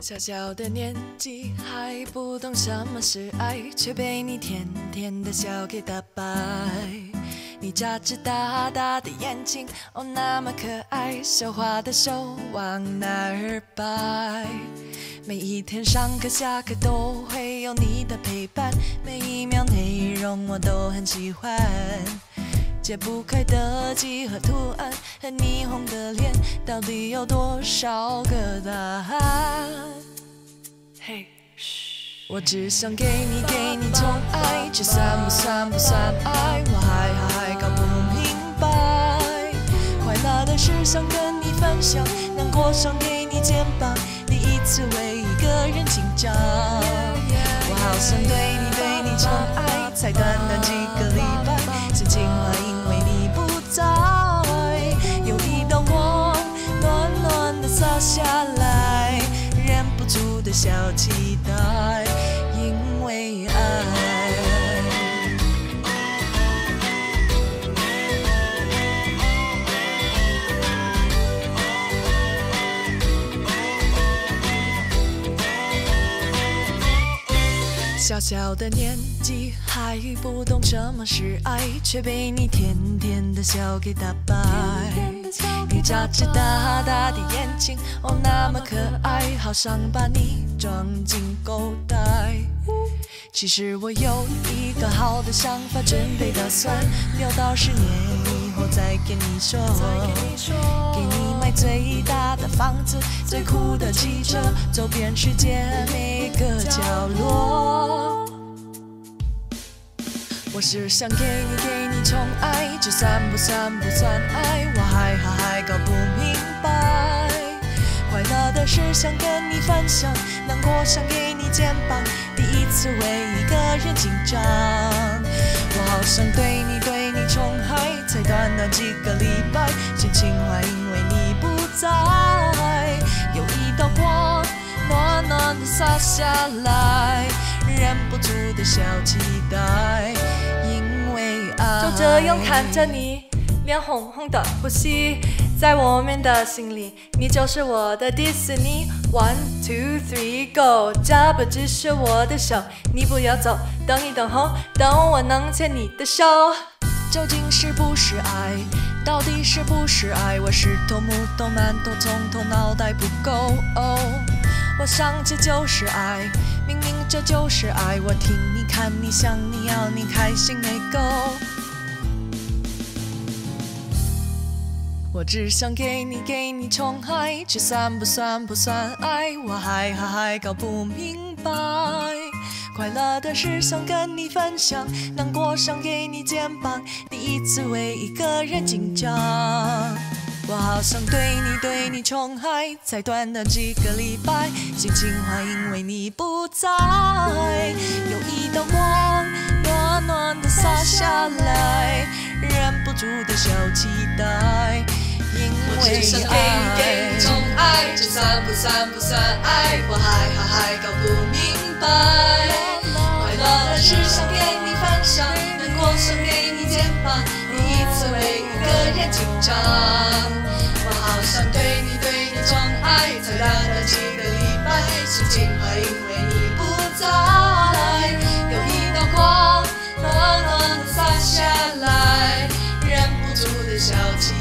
小小的年纪还不懂什么是爱，却被你甜甜的笑给打败。你眨着大大的眼睛，哦，那么可爱，笑话的手往哪儿摆？每一天上课下课都会有你的陪伴，每一秒内容我都很喜欢。解不开的几何图案和霓虹的脸，到底有多少个答案？嘿，嘘，我只想给你给你宠爱，这算不算不算爱？我还还搞不明白。快乐的事想跟你分享，难过想给你肩膀，第一次为一个人紧张。我好想对你对你宠爱，才短短几个礼拜，心情坏因洒下来，忍不住的小期待，因为爱。小小的年纪还不懂什么是爱，却被你甜甜的笑给打败。你眨着大大的眼睛，哦，那么可爱，好想把你装进口袋。其实我有一个好的想法，准备打算留到十年以后再跟你说。给你买最大的房子，最酷的汽车，走遍世界每个角落。我是想给你给你宠爱，这算不算不算爱？还还还搞不明白。快乐的事想跟你分享，难过想给你肩膀，第一次为一个人紧张。我好想对你对你宠爱，才短短几个礼拜，心情坏因为你不在。有一道光暖暖的洒下来，忍不住的小期待，因为爱。就这样看着你，脸红红的呼吸，在我们的心里，你就是我的迪士尼。One two three go，这不只是我的手，你不要走，等一等候，等我能牵你的手。究竟是不是爱？到底是不是爱？我是头目头馒头，从头脑袋不够。哦，我想这就是爱，明明这就是爱。我听你看你想你要你开心没够。我只想给你给你宠爱，这算不算不算爱？我还还还搞不明白。快乐的事想跟你分享，难过想给你肩膀，第一次为一个人紧张。我好想对你对你宠爱，才短短几个礼拜，心情坏因为你不在。有一道光暖暖的洒下来，忍不住的小期待，我只想给你宠爱，这算不算不算爱？我还好还搞不明白。快乐是想给你分享，难过想给你肩膀，第一次为一个人紧张。我好想对你对你宠爱，才短了几个礼拜，心情坏因为你不在。有一道光，暖暖的洒下来，忍不住的笑起。